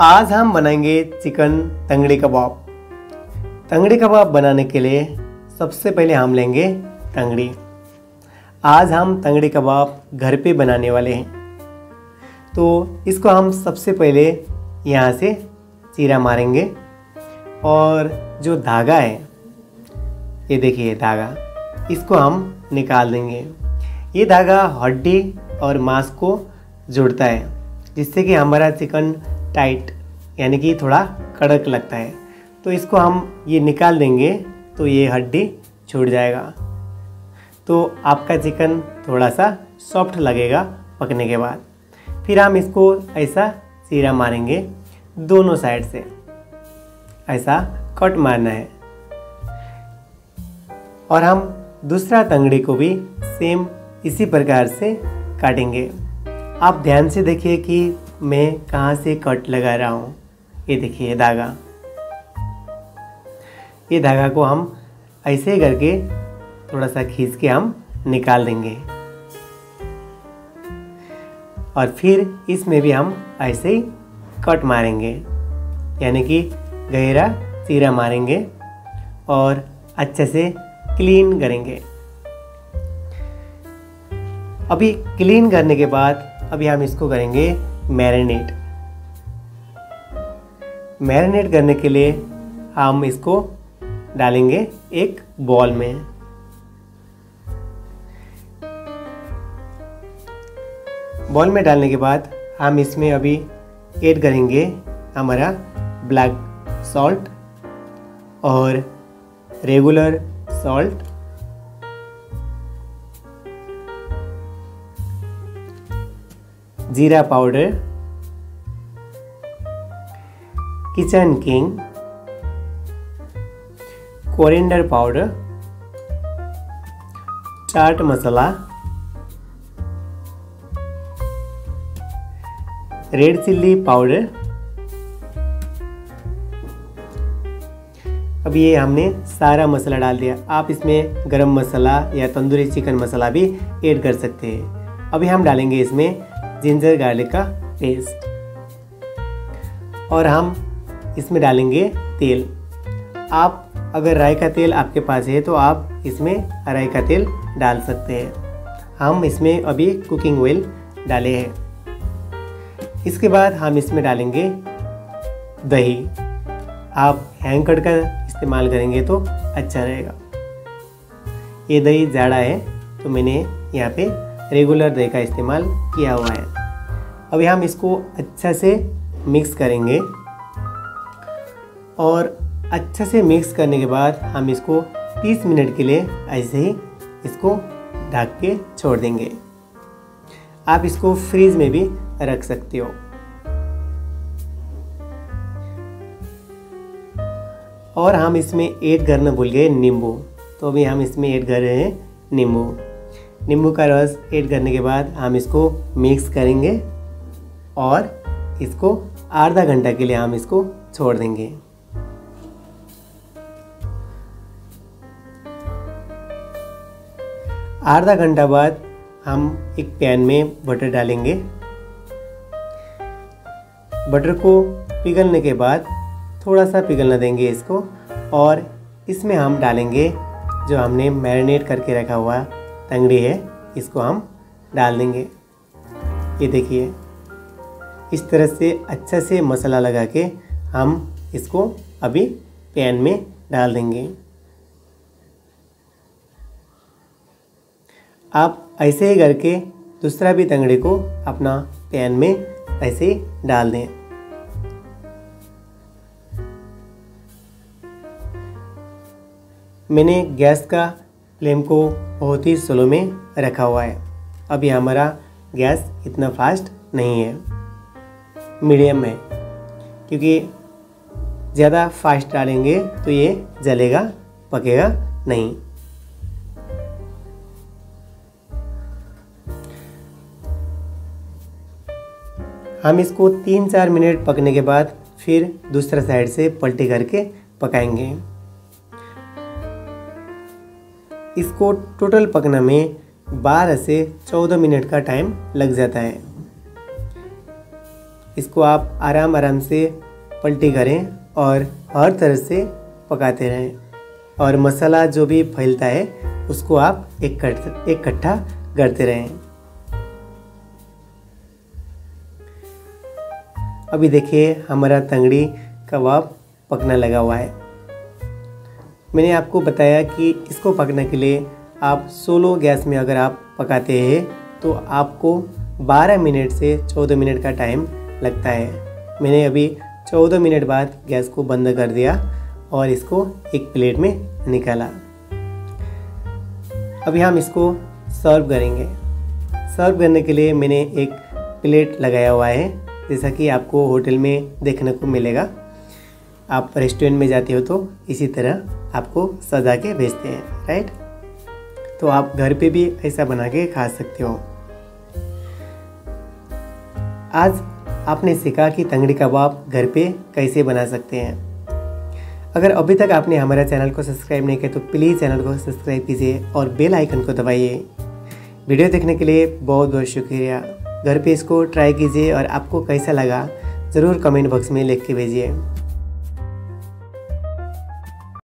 आज हम बनाएँगे चिकन तंगड़ी कबाब। तंगड़ी कबाब बनाने के लिए सबसे पहले हम लेंगे तंगड़ी। आज हम तंगड़ी कबाब घर पे बनाने वाले हैं। तो इसको हम सबसे पहले यहाँ से चीरा मारेंगे और जो धागा है, ये देखिए धागा, इसको हम निकाल देंगे। ये धागा हड्डी और मांस को जुड़ता है, जिससे कि हमारा चिकन टाइट यानी कि थोड़ा कड़क लगता है। तो इसको हम ये निकाल देंगे तो ये हड्डी छूट जाएगा। तो आपका चिकन थोड़ा सा सॉफ्ट लगेगा पकने के बाद। फिर हम इसको ऐसा सीरा मारेंगे दोनों साइड से। ऐसा कट मारना है। और हम दूसरा तंगड़ी को भी सेम इसी प्रकार से काटेंगे। आप ध्यान से देखिए कि मैं कहाँ से कट लगा रहा हूँ? ये देखिए धागा। ये धागा को हम ऐसे करके थोड़ा सा खींच के हम निकाल देंगे। और फिर इसमें भी हम ऐसे ही कट मारेंगे। यानी कि गहरा सीरा मारेंगे और अच्छे से क्लीन करेंगे। अभी क्लीन करने के बाद अभी हम इसको करेंगे मैरिनेट। मैरिनेट करने के लिए हम इसको डालेंगे एक बॉल में। बॉल में डालने के बाद हम इसमें अभी ऐड करेंगे हमारा ब्लैक सॉल्ट और रेगुलर सॉल्ट। जीरा powder, kitchen king, coriander powder, chaat masala, red chilli powder. अब ये हमने सारा मसाला डाल दिया। आप इसमें गरम मसाला या तंदूरी चिकन मसाला भी ऐड कर सकते हैं। अभी हम डालेंगे इसमें जिंजर गार्लिक का पेस्ट और हम इसमें डालेंगे तेल। आप अगर राई का तेल आपके पास है तो आप इसमें राई का तेल डाल सकते हैं। हम इसमें अभी कुकिंग ऑयल डाले हैं। इसके बाद हम इसमें डालेंगे दही। आप हैंग कट का इस्तेमाल करेंगे तो अच्छा रहेगा। ये दही ज़्यादा है तो मैंने यहाँ पे रेगुलर दही का इस्तेमाल किया हुआ है। अभी हम इसको अच्छा से मिक्स करेंगे। और अच्छा से मिक्स करने के बाद हम इसको 30 मिनट के लिए ऐसे ही इसको ढक के छोड़ देंगे। आप इसको फ्रीज में भी रख सकते हो। और हम इसमें ऐड करना भूल गए नींबू। तो अभी हम इसमें ऐड कर रहे हैं नींबू। नींबू का रस ऐड करने के बाद हम इसको मिक्स करेंगे और इसको आधा घंटा के लिए हम इसको छोड़ देंगे। आधा घंटा बाद हम एक पैन में बटर डालेंगे। बटर को पिघलने के बाद थोड़ा सा पिघलना देंगे इसको और इसमें हम डालेंगे जो हमने मैरिनेट करके रखा हुआ तंगड़ी है, इसको हम डाल देंगे। ये देखिए, इस तरह से अच्छा से मसाला लगा के हम इसको अभी पैन में डाल देंगे। आप ऐसे ही करके दूसरा भी तंगड़े को अपना पैन में ऐसे ही डाल दें। मैंने गैस का फ्लेम को बहुत ही स्लो में रखा हुआ है। अभी हमारा गैस इतना फास्ट नहीं है। मीडियम में क्योंकि ज़्यादा फास्ट डालेंगे तो ये जलेगा, पकेगा नहीं। हम इसको तीन चार मिनट पकने के बाद फिर दूसरा साइड से पलटी करके पकाएँगे। इसको टोटल पकने में 12 से 14 मिनट का टाइम लग जाता है। इसको आप आराम आराम से पलटी करें और हर तरह से पकाते रहें। और मसाला जो भी फैलता है, उसको आप एक कट, एक कट्ठा करते रहें। अभी देखिए हमारा तंगड़ी कबाब पकना लगा हुआ है। मैंने आपको बताया कि इसको पकने के लिए आप सोलो गैस में अगर आप पकाते हैं तो आपको 12 मिनट से 14 मिनट का टाइम लगता है। मैंने अभी 14 मिनट बाद गैस को बंद कर दिया और इसको एक प्लेट में निकाला। अभी हम इसको सर्व करेंगे। सर्व करने के लिए मैंने एक प्लेट लगाया हुआ है, जैसा कि आपको होटल में देखने को मिलेगा। आप रेस्टोरेंट में जाते हो तो इसी तरह आपको सजा के भेजते हैं राइट तो आप घर पे भी ऐसा बना के खा सकते हो। आज आपने सीखा कि तंगड़ी कबाब घर पे कैसे बना सकते हैं। अगर अभी तक आपने हमारा चैनल को सब्सक्राइब नहीं किया तो प्लीज़ चैनल को सब्सक्राइब कीजिए और बेल आइकन को दबाइए। वीडियो देखने के लिए बहुत बहुत शुक्रिया। घर पे इसको ट्राई कीजिए और आपको कैसा लगा, ज़रूर कमेंट बॉक्स में लिख के भेजिए।